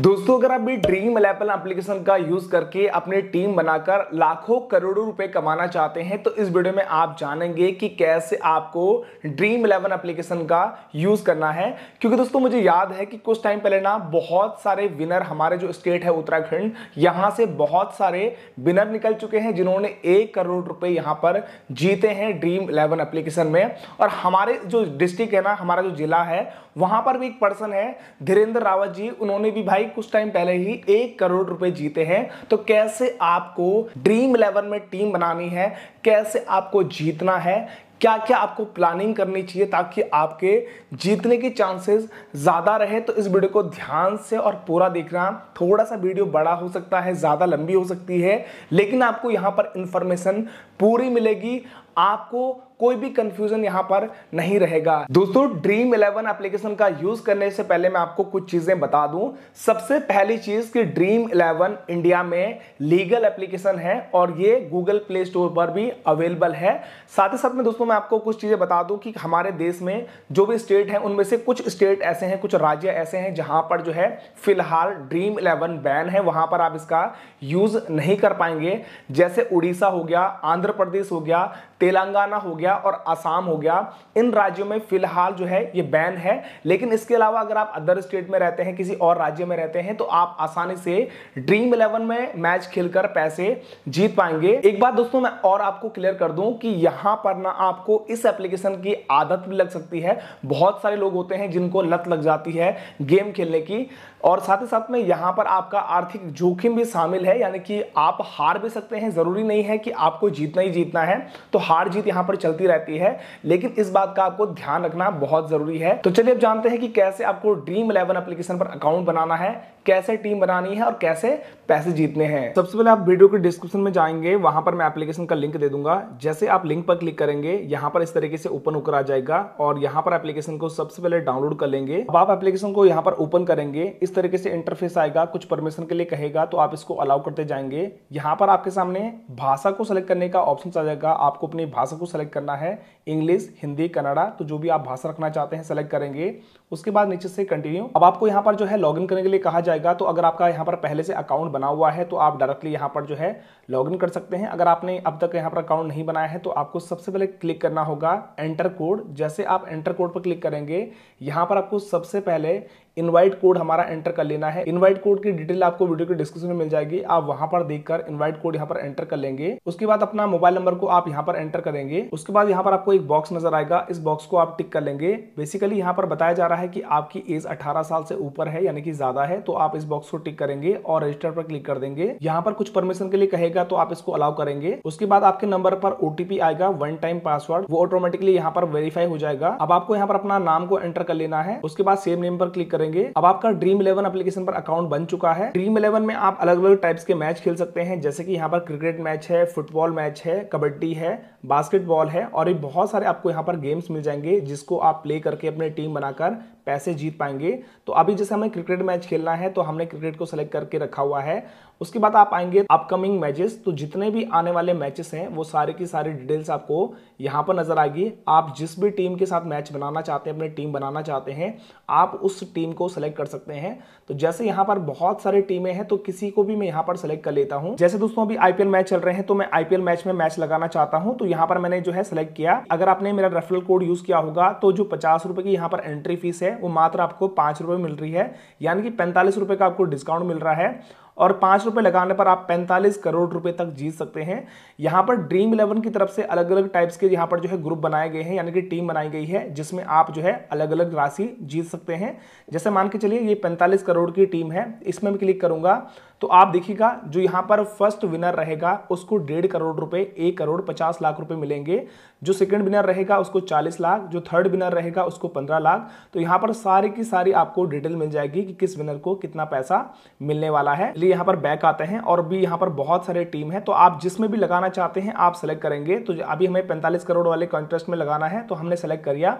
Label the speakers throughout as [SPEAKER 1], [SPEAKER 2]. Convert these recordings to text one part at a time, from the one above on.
[SPEAKER 1] दोस्तों, अगर आप भी ड्रीम इलेवन एप्लीकेशन का यूज़ करके अपनी टीम बनाकर लाखों करोड़ों रुपए कमाना चाहते हैं तो इस वीडियो में आप जानेंगे कि कैसे आपको ड्रीम इलेवन एप्लीकेशन का यूज़ करना है। क्योंकि दोस्तों, मुझे याद है कि कुछ टाइम पहले ना बहुत सारे विनर हमारे जो स्टेट है उत्तराखंड, यहाँ से बहुत सारे विनर निकल चुके हैं जिन्होंने एक करोड़ रुपए यहाँ पर जीते हैं ड्रीम इलेवन एप्लीकेशन में। और हमारे जो डिस्ट्रिक्ट है ना, हमारा जो जिला है, वहाँ पर भी एक पर्सन है, धीरेन्द्र रावत जी, उन्होंने भी भाई कुछ टाइम पहले ही एक करोड़ रुपए जीते हैं। तो कैसे आपको ड्रीम इलेवन में टीम बनानी है? कैसे आपको जीतना है? क्या क्या आपको प्लानिंग करनी चाहिए ताकि आपके जीतने के चांसेस ज़्यादा रहे? तो इस वीडियो को ध्यान से और पूरा देखना। थोड़ा सा वीडियो बड़ा हो सकता है, ज़्यादा लंबी हो सकती है, लेकिन आपको यहाँ पर इंफॉर्मेशन पूरी मिलेगी। आपको कोई भी कंफ्यूजन यहाँ पर नहीं रहेगा। दोस्तों ड्रीम इलेवन एप्लीकेशन का यूज़ करने से पहले मैं आपको कुछ चीज़ें बता दूँ। सबसे पहली चीज़ कि ड्रीम इलेवन इंडिया में लीगल एप्लीकेशन है और ये गूगल प्ले स्टोर पर भी अवेलेबल है। साथ ही साथ में दोस्तों, मैं आपको कुछ चीज़ें बता दूँ कि हमारे देश में जो भी स्टेट है, उनमें से कुछ स्टेट ऐसे हैं, कुछ राज्य ऐसे हैं जहाँ पर जो है फ़िलहाल ड्रीम इलेवन बैन है। वहाँ पर आप इसका यूज़ नहीं कर पाएँगे। जैसे उड़ीसा हो गया, आंध्र प्रदेश हो गया तेलंगाना हो गया और आसाम हो गया, इन राज्यों में फ़िलहाल जो है ये बैन है। लेकिन इसके अलावा अगर आप अदर स्टेट में रहते हैं, किसी और राज्य में रहते हैं तो आप आसानी से ड्रीम इलेवन में मैच खेलकर पैसे जीत पाएँगे। एक बात दोस्तों, मैं और आपको क्लियर कर दूँ कि यहाँ पर ना आपको इस एप्लीकेशन की आदत भी लग सकती है। बहुत सारे लोग होते हैं जिनको लत लग जाती है गेम खेलने की। और साथ ही साथ में यहाँ पर आपका आर्थिक जोखिम भी शामिल है, यानी कि आप हार भी सकते हैं। ज़रूरी नहीं है कि आपको जीतना ही जीतना है। तो हार जीत यहाँ पर चलती रहती है, लेकिन इस बात का आपको ध्यान रखना बहुत ज़रूरी है। तो चलिए अब जानते हैं कि कैसे आपको ड्रीम इलेवन एप्लीकेशन पर अकाउंट बनाना है, कैसे टीम बनानी है और कैसे पैसे जीतने हैं। सबसे पहले आप वीडियो के डिस्क्रिप्शन में जाएँगे, वहाँ पर मैं एप्लीकेशन का लिंक दे दूँगा। जैसे आप लिंक पर क्लिक करेंगे, यहाँ पर इस तरीके से ओपन होकर आ जाएगा और यहाँ पर एप्लीकेशन को सबसे पहले डाउनलोड कर लेंगे। अब आप एप्लीकेशन को यहाँ पर ओपन करेंगे, इस तरीके से इंटरफेस आएगा, कुछ परमिशन के लिए कहेगा तो आप इसको अलाउ करते जाएँगे। यहाँ पर आपके सामने भाषा को सेलेक्ट करने का ऑप्शन आ जाएगा, आपको अपनी भाषा को सेलेक्ट करना है इंग्लिश हिंदी कन्नड़ा तो जो भी आप भाषा रखना चाहते हैं सेलेक्ट करेंगे। उसके बाद नीचे से कंटिन्यू अब आपको यहाँ पर जो है लॉगिन करने के लिए कहा जाएगा तो अगर आपका यहाँ पर पहले से अकाउंट बना हुआ है तो आप डायरेक्टली यहाँ पर जो है लॉगिन कर सकते हैं। अगर आपने अब तक यहाँ पर अकाउंट नहीं बनाया है तो आपको सबसे पहले क्लिक करना होगा एंटर कोड जैसे आप एंटर कोड पर क्लिक करेंगे, यहाँ पर आपको सबसे पहले इनवाइट कोड हमारा एंटर कर लेना है। इनवाइट कोड की डिटेल आपको वीडियो के डिस्क्रिप्शन में मिल जाएगी। आप वहाँ पर देखकर इनवाइट कोड यहाँ पर एंटर कर लेंगे। उसके बाद अपना मोबाइल नंबर को आप यहाँ पर एंटर करेंगे। उसके बाद यहाँ पर आपको एक बॉक्स नज़र आएगा। इस बॉक्स को आप टिक कर लेंगे। बेसिकली यहाँ पर बताया जा रहा है कि आपकी एज अठारह साल से ऊपर है, यानी कि ज़्यादा है तो आप इस बॉक्स को टिक करेंगे और रजिस्टर पर क्लिक कर देंगे। यहाँ पर कुछ परमिशन के लिए कहेगा तो आप इसको अलाउ करेंगे। उसके बाद आपके नंबर पर ओटीपी आएगा, वन टाइम पासवर्ड। वो ऑटोमेटिकली यहाँ पर वेरीफाई हो जाएगा। अब आपको यहाँ पर अपना नाम को एंटर कर लेना है। उसके बाद सेम नेम पर क्लिक करेंगे। अब आपका ड्रीम इलेवन एप्लीकेशन पर अकाउंट बन चुका है। ड्रीम इलेवन में आप अलग अलग टाइप्स के मैच खेल सकते हैं। जैसे कि यहाँ पर क्रिकेट मैच है फुटबॉल मैच है, कबड्डी है बास्केटबॉल है और ये बहुत सारे आपको यहाँ पर गेम्स मिल जाएँगे, जिसको आप प्ले करके अपने टीम बनाकर पैसे जीत पाएँगे। तो अभी जैसे हमें क्रिकेट मैच खेलना है तो हमने क्रिकेट को सेलेक्ट करके रखा हुआ है। उसके बाद आप आएँगे अपकमिंग मैचेस तो जितने भी आने वाले मैचेस हैं, वो सारे की सारी डिटेल्स आपको यहाँ पर नज़र आएगी। आप जिस भी टीम के साथ मैच बनाना चाहते हैं, अपनी टीम बनाना चाहते हैं, आप उस टीम को सेलेक्ट कर सकते हैं। तो जैसे यहाँ पर बहुत सारी टीमें हैं तो किसी को भी मैं यहाँ पर सेलेक्ट कर लेता हूँ। जैसे दोस्तों अभी आईपीएल मैच चल रहे हैं तो मैं आईपीएल मैच में मैच लगाना चाहता हूँ तो यहाँ पर मैंने जो है सेलेक्ट किया। अगर आपने मेरा रेफरल कोड यूज़ किया होगा तो जो पचास रुपए की यहाँ पर एंट्री फ़ीस है, वो मात्र आपको पाँच रुपए मिल रही है। यानी कि पैंतालीस रुपए का आपको डिस्काउंट मिल रहा है। और पाँच रुपए लगाने पर आप पैंतालीस करोड़ रुपए तक जीत सकते हैं। यहाँ पर ड्रीम इलेवन की तरफ़ से अलग अलग टाइप्स के यहाँ पर जो है ग्रुप बनाए गए हैं, यानी कि टीम बनाई गई है, जिसमें आप जो है अलग अलग राशि जीत सकते हैं। जैसे मान के चलिए ये पैंतालीस करोड़ की टीम है, इसमें मैं क्लिक करूँगा तो आप देखिएगा, जो यहाँ पर फ़र्स्ट विनर रहेगा, उसको डेढ़ करोड़ रुपए, एक करोड़ पचास लाख रुपए मिलेंगे। जो सेकंड विनर रहेगा, उसको चालीस लाख, जो थर्ड विनर रहेगा, उसको पंद्रह लाख। तो यहाँ पर सारी की सारी आपको डिटेल मिल जाएगी कि किस विनर को कितना पैसा मिलने वाला है। यहाँ पर बैक आते हैं और भी यहाँ पर बहुत सारे टीम है तो आप जिसमें भी लगाना चाहते हैं, आप सेलेक्ट करेंगे। तो अभी हमें पैंतालीस करोड़ वाले कॉन्ट्रेस्ट में लगाना है तो हमने सेलेक्ट करिया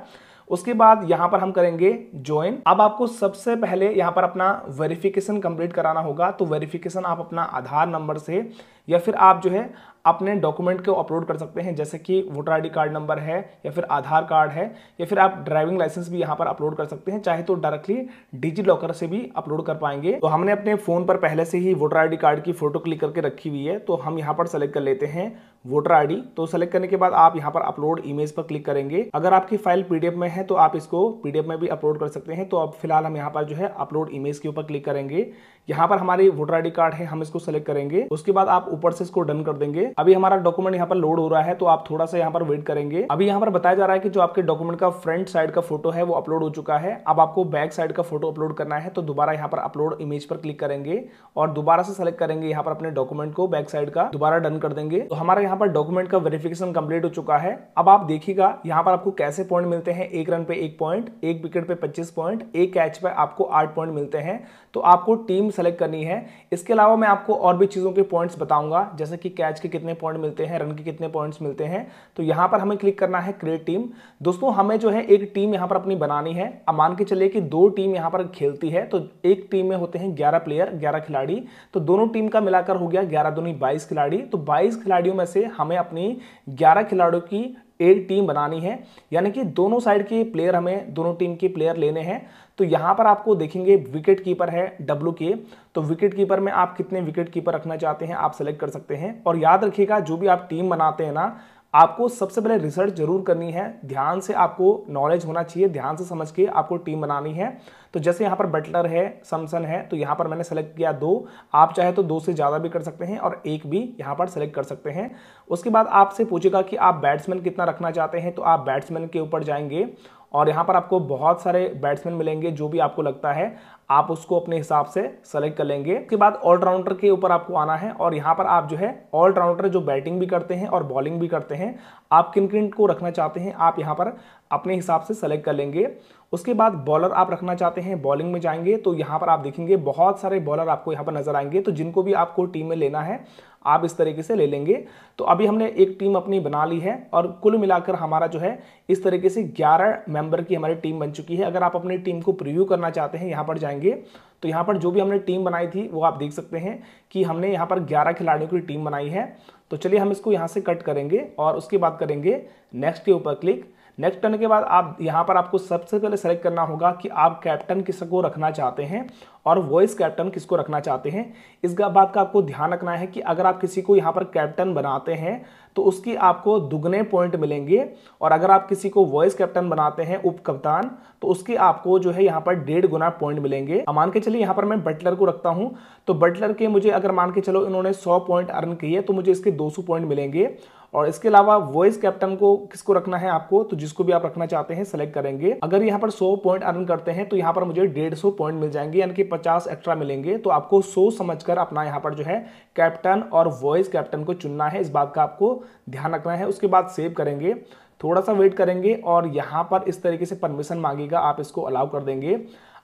[SPEAKER 1] उसके बाद यहाँ पर हम करेंगे ज्वाइन अब आपको सबसे पहले यहाँ पर अपना वेरिफिकेशन कंप्लीट कराना होगा तो वेरिफिकेशन आप अपना आधार नंबर से या फिर आप जो है अपने डॉक्यूमेंट को अपलोड कर सकते हैं, जैसे कि वोटर आईडी कार्ड नंबर है या फिर आधार कार्ड है, या फिर आप ड्राइविंग लाइसेंस भी यहाँ पर अपलोड कर सकते हैं, चाहे तो डायरेक्टली डिजी लॉकर से भी अपलोड कर पाएँगे। तो हमने अपने फ़ोन पर पहले से ही वोटर आईडी कार्ड की फ़ोटो क्लिक करके रखी हुई है तो हम यहाँ पर सेलेक्ट कर लेते हैं वोटर आईडी तो सेलेक्ट करने के बाद आप यहाँ पर अपलोड इमेज पर क्लिक करेंगे। अगर आपकी फ़ाइल पीडीएफ में है तो आप इसको पीडीएफ में भी अपलोड कर सकते हैं। तो अब फ़िलहाल हम यहाँ पर जो है अपलोड इमेज के ऊपर क्लिक करेंगे। यहाँ पर हमारी वोटर आईडी कार्ड है, हम इसको सेलेक्ट करेंगे। उसके बाद आप ऊपर से इसको डन कर देंगे। अभी हमारा डॉक्यूमेंट यहाँ पर लोड हो रहा है तो आप थोड़ा सा यहाँ पर वेट करेंगे। अभी यहाँ पर बताया जा रहा है कि जो आपके डॉक्यूमेंट का फ्रंट साइड का फ़ोटो है, वो अपलोड हो चुका है। अब आपको बैक साइड का फ़ोटो अपलोड करना है तो दोबारा यहाँ पर अपलोड इमेज पर क्लिक करेंगे और दोबारा से सेलेक्ट करेंगे यहाँ पर अपने डॉक्यूमेंट को बैक साइड का, दोबारा डन कर देंगे। तो हमारा यहाँ पर डॉक्यूमेंट का वेरिफिकेशन कंप्लीट हो चुका है। अब आप देखिएगा यहाँ पर आपको कैसे पॉइंट मिलते हैं एक रन पे एक पॉइंट एक विकेट पे पच्चीस पॉइंट एक कैच पे आपको आठ पॉइंट मिलते हैं। तो आपको टीम सेलेक्ट करनी है। इसके अलावा मैं आपको और भी चीज़ों के पॉइंट्स बताऊँगा, जैसे कि कैच के कितने पॉइंट मिलते हैं रन के कितने पॉइंट्स मिलते हैं। तो यहाँ पर हमें क्लिक करना है क्रिएट टीम दोस्तों, हमें जो है एक टीम यहाँ पर अपनी बनानी है। अब मान के चलिए कि दो टीम यहाँ पर खेलती है तो एक टीम में होते हैं ग्यारह प्लेयर ग्यारह खिलाड़ी। तो दोनों टीम का मिलाकर हो गया ग्यारह दोनों बाईस खिलाड़ी। तो बाईस खिलाड़ियों में से हमें अपनी ग्यारह खिलाड़ियों की एक टीम बनानी है, यानी कि दोनों साइड के प्लेयर हमें, दोनों टीम के प्लेयर लेने हैं। तो यहाँ पर आपको देखेंगे विकेट कीपर है डब्ल्यू के तो विकेट कीपर में आप कितने विकेट कीपर रखना चाहते हैं, आप सेलेक्ट कर सकते हैं। और याद रखिएगा, जो भी आप टीम बनाते हैं ना आपको सबसे पहले रिसर्च ज़रूर करनी है। ध्यान से आपको नॉलेज होना चाहिए, ध्यान से समझ के आपको टीम बनानी है। तो जैसे यहाँ पर बटलर है समसन है तो यहाँ पर मैंने सेलेक्ट किया दो। आप चाहे तो दो से ज़्यादा भी कर सकते हैं और एक भी यहाँ पर सेलेक्ट कर सकते हैं। उसके बाद आपसे पूछेगा कि आप बैट्समैन कितना रखना चाहते हैं तो आप बैट्समैन के ऊपर जाएँगे। और यहाँ पर आपको बहुत सारे बैट्समैन मिलेंगे जो भी आपको लगता है, आप उसको अपने हिसाब से सेलेक्ट कर लेंगे। उसके बाद ऑलराउंडर के ऊपर आपको आना है और यहाँ पर आप जो है ऑलराउंडर जो बैटिंग भी करते हैं और बॉलिंग भी करते हैं, आप किन किन को रखना चाहते हैं, आप यहाँ पर अपने हिसाब से सेलेक्ट कर लेंगे। उसके बाद बॉलर आप रखना चाहते हैं बॉलिंग में जाएँगे तो यहाँ पर आप देखेंगे बहुत सारे बॉलर आपको यहाँ पर नज़र आएँगे तो जिनको भी आपको टीम में लेना है आप इस तरीके से ले लेंगे। तो अभी हमने एक टीम अपनी बना ली है और कुल मिलाकर हमारा जो है, इस तरीके से 11 मेंबर की हमारी टीम बन चुकी है। अगर आप अपनी टीम को प्रीव्यू करना चाहते हैं, यहाँ पर जाएँगे तो यहाँ पर जो भी हमने टीम बनाई थी, वो आप देख सकते हैं कि हमने यहाँ पर ग्यारह खिलाड़ियों की टीम बनाई है। तो चलिए हम इसको यहाँ से कट करेंगे और उसके बाद करेंगे नेक्स्ट के ऊपर क्लिक। नेक्स्ट करने के बाद आप, यहाँ पर आपको सबसे पहले सेलेक्ट करना होगा कि आप कैप्टन किसको रखना चाहते हैं और वॉइस कैप्टन किसको रखना चाहते हैं। इस बात का आपको ध्यान रखना है कि अगर आप किसी को यहाँ पर कैप्टन बनाते हैं तो उसकी आपको दुगने पॉइंट मिलेंगे। और अगर आप किसी को वॉइस कैप्टन बनाते हैं, उप कप्तान तो उसके आपको जो है यहाँ पर डेढ़ गुना पॉइंट मिलेंगे। मान के चलिए यहाँ पर मैं बटलर को रखता हूँ। तो बटलर के मुझे अगर मान के चलो इन्होंने सौ पॉइंट अर्न किए तो मुझे इसके दो सौ पॉइंट मिलेंगे। और इसके अलावा वॉइस कैप्टन को किसको रखना है आपको? तो जिसको भी आप रखना चाहते हैं सेलेक्ट करेंगे। अगर यहाँ पर 100 पॉइंट अर्न करते हैं तो यहाँ पर मुझे 150 पॉइंट मिल जाएँगे, यानी कि 50 एक्स्ट्रा मिलेंगे। तो आपको सोच समझकर अपना यहाँ पर जो है कैप्टन और वॉइस कैप्टन को चुनना है। इस बात का आपको ध्यान रखना है। उसके बाद सेव करेंगे। थोड़ा सा वेट करेंगे और यहाँ पर इस तरीके से परमिशन मांगेगा, आप इसको अलाउ कर देंगे।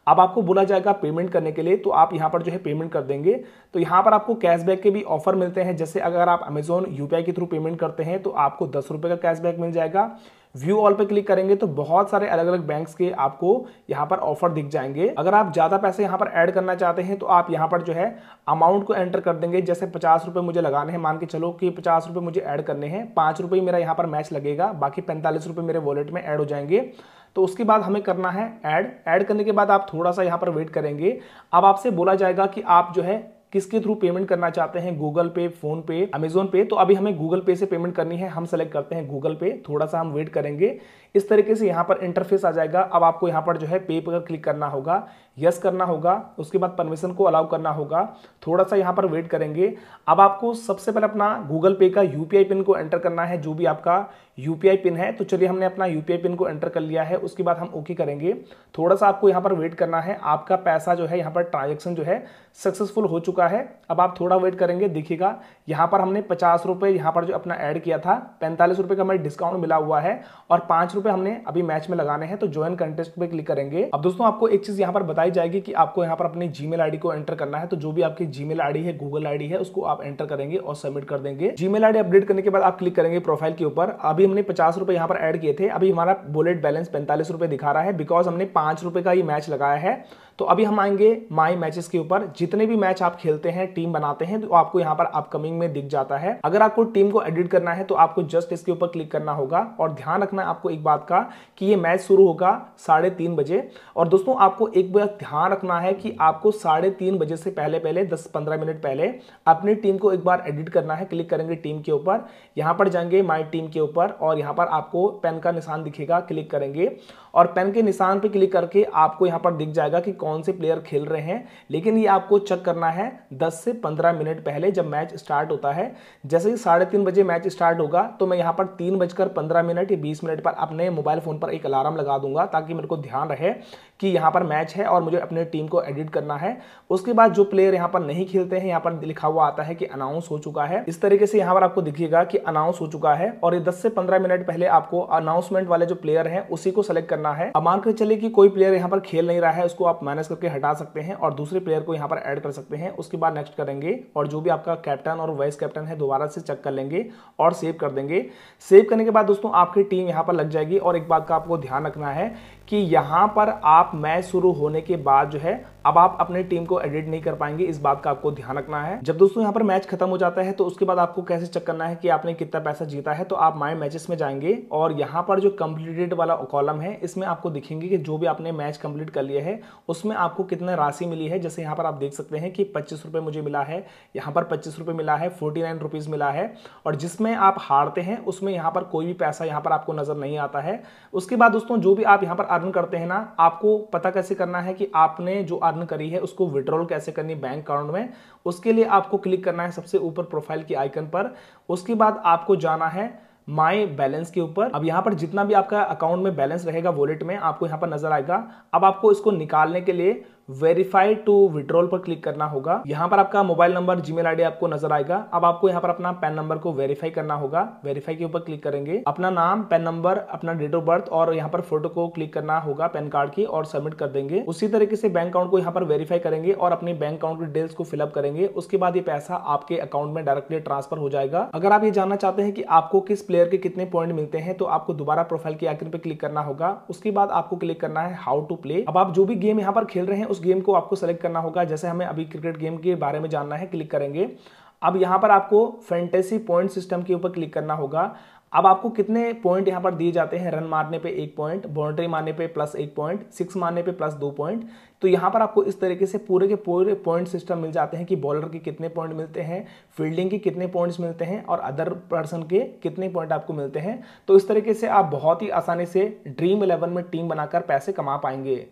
[SPEAKER 1] अब आपको बोला जाएगा पेमेंट करने के लिए तो आप यहाँ पर जो है पेमेंट कर देंगे। तो यहाँ पर आपको कैशबैक के भी ऑफ़र मिलते हैं। जैसे अगर आप अमेजोन यूपीआई के थ्रू पेमेंट करते हैं तो आपको दस रुपये का कैशबैक मिल जाएगा। व्यू ऑल पे क्लिक करेंगे तो बहुत सारे अलग अलग बैंक्स के आपको यहाँ पर ऑफ़र दिख जाएँगे। अगर आप ज़्यादा पैसे यहाँ पर ऐड करना चाहते हैं तो आप यहाँ पर जो है अमाउंट को एंटर कर देंगे। जैसे पचास रुपए मुझे लगाने हैं, मान के चलो कि पचास रुपए मुझे ऐड करने हैं, पाँच रुपए मेरा यहाँ पर मैच लगेगा, बाकी पैंतालीस रुपए मेरे वॉलेट में ऐड हो जाएँगे। तो उसके बाद हमें करना है ऐड ऐड करने के बाद आप थोड़ा सा यहाँ पर वेट करेंगे। अब आपसे बोला जाएगा कि आप जो है किसके थ्रू पेमेंट करना चाहते हैं? गूगल पे फ़ोन पे अमेजोन पे तो अभी हमें गूगल पे से पेमेंट करनी है। हम सेलेक्ट करते हैं गूगल पे थोड़ा सा हम वेट करेंगे। इस तरीके से यहाँ पर इंटरफेस आ जाएगा। अब आपको यहाँ पर जो है पे पर क्लिक करना होगा। यस करना होगा। उसके बाद परमिशन को अलाउ करना होगा। थोड़ा सा यहाँ पर वेट करेंगे। अब आपको सबसे पहले अपना गूगल पे का यूपीआई पिन को एंटर करना है। जो भी आपका यूपीआई पिन है तो चलिए हमने अपना यूपीआई पिन को एंटर कर लिया है, उसके बाद हम ओके करेंगे। थोड़ा सा आपको यहाँ पर वेट करना है, आपका पैसा जो है, यहाँ पर ट्रांजेक्शन जो है सक्सेसफुल हो चुका है। अब आप थोड़ा वेट करेंगे, देखिएगा, यहाँ पर हमने पचास रुपये यहाँ पर जो अपना ऐड किया था, पैंतालीस रुपये का हमें डिस्काउंट मिला हुआ है, और पाँच रुपये हमने अभी मैच में लगाने हैं तो ज्वाइन कंटेस्ट पर क्लिक करेंगे। अब दोस्तों, आपको एक चीज़ यहाँ पर बताई जाएगी कि आपको यहाँ पर अपनी जीमेल आईडी को एंटर करना है तो जो भी आपकी जीमेल आईडी है गूगल आईडी है, उसको आप एंटर करेंगे और सबमिट कर देंगे। जीमेल आईडी अपडेट करने के बाद आप क्लिक करेंगे प्रोफ़ाइल के ऊपर। अभी हमने पचास रुपए यहाँ पर ऐड किए थे। अभी हमारा बुलेट बैलेंस पैंतालीस रुपए दिखा रहा है बिकॉज़ हमने पाँच रुपए का ये मैच लगाया है। तो अभी हम आएँगे माई मैचेस के ऊपर। जितने भी मैच आप खेलते हैं टीम बनाते हैं तो आपको यहाँ पर अपकमिंग में दिख जाता है। अगर आपको टीम को एडिट करना है तो आपको जस्ट इसके ऊपर क्लिक करना होगा। और ध्यान रखना है आपको एक बात का, कि ये मैच शुरू होगा साढ़े तीन बजे। और दोस्तों, आपको एक बात ध्यान रखना है कि आपको साढ़े तीन बजे से पहले पहले, दस पंद्रह मिनट पहले अपनी टीम को एक बार एडिट करना है। क्लिक करेंगे टीम के ऊपर। यहाँ पर जाएँगे माई टीम के ऊपर और यहाँ पर आपको पेन का निशान दिखेगा। क्लिक करेंगे। और पेन के निशान पर क्लिक करके आपको यहाँ पर दिख जाएगा कि कौन से प्लेयर खेल रहे हैं, लेकिन ये आपको चेक करना है 10 से 15 मिनट पहले जब मैच स्टार्ट होता है। जैसे ही साढ़े तीन बजे मैच स्टार्ट होगा तो मैं यहाँ पर तीन बजकर पंद्रह मिनट या बीस मिनट पर अपने मोबाइल फ़ोन पर एक अलार्म लगा दूँगा, ताकि मेरे को ध्यान रहे कि यहाँ पर मैच है और मुझे अपने टीम को एडिट करना है। उसके बाद जो प्लेयर यहाँ पर नहीं खेलते हैं, यहाँ पर लिखा हुआ आता है कि अनाउंस हो चुका है। इस तरीके से यहाँ पर आपको दिखेगा कि अनाउंस हो चुका है और ये 10 से 15 मिनट पहले आपको अनाउंसमेंट वाले जो प्लेयर हैं, उसी को सेलेक्ट करना है। मान कर चले कि कोई प्लेयर यहाँ पर खेल नहीं रहा है, उसको आप मैनेज करके हटा सकते हैं और दूसरे प्लेयर को यहाँ पर ऐड कर सकते हैं। उसके बाद नेक्स्ट करेंगे और जो भी आपका कैप्टन और वाइस कैप्टन है, दोबारा से चेक कर लेंगे और सेव कर देंगे। सेव करने के बाद दोस्तों, आपकी टीम यहाँ पर लग जाएगी और एक बात का आपको ध्यान रखना है कि यहाँ पर आप मैच शुरू होने के बाद जो है, अब आप अपने टीम को एडिट नहीं कर पाएँगे। इस बात का आपको ध्यान रखना है। जब दोस्तों यहाँ पर मैच खत्म हो जाता है तो उसके बाद आपको कैसे चेक करना है कि आपने कितना पैसा जीता है तो आप माई मैचेस में जाएँगे और यहाँ पर जो कंप्लीटेड वाला कॉलम है, इसमें आपको दिखेंगे कि जो भी आपने मैच कंप्लीट कर लिया है, उसमें आपको कितने राशि मिली है। जैसे यहाँ पर आप देख सकते हैं कि पच्चीस मुझे मिला है, यहाँ पर पच्चीस मिला है, फोर्टी मिला है और जिसमें आप हारते हैं, उसमें यहाँ पर कोई भी पैसा यहाँ पर आपको नज़र नहीं आता है। उसके बाद दोस्तों, जो भी आप यहाँ पर अर्न करते हैं ना, आपको पता कैसे करना है कि आपने जो अर्न करी है, उसको विड्रॉल कैसे करनी बैंक अकाउंट में, उसके लिए आपको क्लिक करना है सबसे ऊपर प्रोफ़ाइल के आइकन पर। उसके बाद आपको जाना है माई बैलेंस के ऊपर। अब यहाँ पर जितना भी आपका अकाउंट में बैलेंस रहेगा वॉलेट में, आपको यहाँ पर नज़र आएगा। अब आपको इसको निकालने के लिए वेरीफाई टू विड्रॉल पर क्लिक करना होगा। यहाँ पर आपका मोबाइल नंबर जीमेल आईडी आपको नज़र आएगा। अब आपको यहाँ पर अपना पैन नंबर को वेरीफाई करना होगा। वेरीफाई के ऊपर क्लिक करेंगे। अपना नाम पैन नंबर अपना डेट ऑफ़ बर्थ और यहाँ पर फ़ोटो को क्लिक करना होगा पैन कार्ड की और सबमिट कर देंगे। उसी तरीके से बैंक अकाउंट को यहाँ पर वेरीफाई करेंगे और अपने बैंक अकाउंट की डिटेल्स को फिलअप करेंगे। उसके बाद ये पैसा आपके अकाउंट में डायरेक्टली ट्रांसफ़र हो जाएगा। अगर आप ये जानना चाहते हैं कि आपको किस प्लेयर के कितने पॉइंट मिलते हैं तो आपको दोबारा प्रोफ़ाइल की आइकन पर क्लिक करना होगा। उसके बाद आपको क्लिक करना है हाउ टू प्ले अब आप जो भी गेम यहाँ पर खेल रहे हैं उस गेम को आपको सेलेक्ट करना होगा। जैसे हमें अभी क्रिकेट गेम के बारे में जानना है क्लिक करेंगे। अब यहाँ पर आपको फैंटेसी पॉइंट सिस्टम के ऊपर क्लिक करना होगा। अब आपको कितने पॉइंट यहाँ पर दिए जाते हैं? रन मारने पे एक पॉइंट बाउंड्री मारने पे प्लस एक पॉइंट सिक्स मारने पे प्लस दो पॉइंट तो यहाँ पर आपको इस तरीके से पूरे के पूरे पॉइंट सिस्टम मिल जाते हैं कि बॉलर के कितने पॉइंट मिलते हैं फील्डिंग के कितने पॉइंट्स मिलते हैं और अदर पर्सन के कितने पॉइंट आपको मिलते हैं। तो इस तरीके से आप बहुत ही आसानी से ड्रीम इलेवन में टीम बनाकर पैसे कमा पाएँगे।